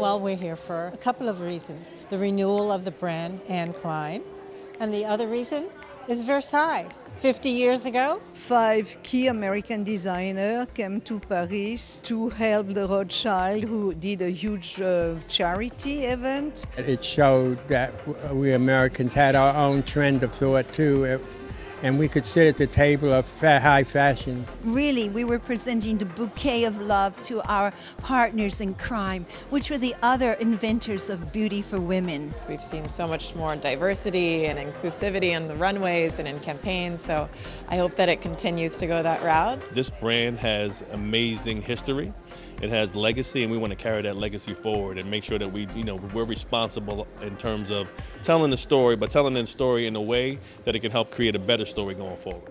Well, we're here for a couple of reasons. The renewal of the brand Anne Klein, and the other reason is Versailles. 50 years ago, Five key American designers came to Paris to help the Rothschild, who did a huge uh, charity event. It showed that we Americans had our own trend of thought too, It- and we could sit at the table of fa- high fashion. Really, we were presenting the bouquet of love to our partners in crime, which were the other inventors of beauty for women. We've seen so much more diversity and inclusivity on the runways and in campaigns, so I hope that it continues to go that route. This brand has amazing history. It has legacy, and we want to carry that legacy forward and make sure that we, you know, we're responsible in terms of telling the story, but telling the story in a way that it can help create a better story going forward.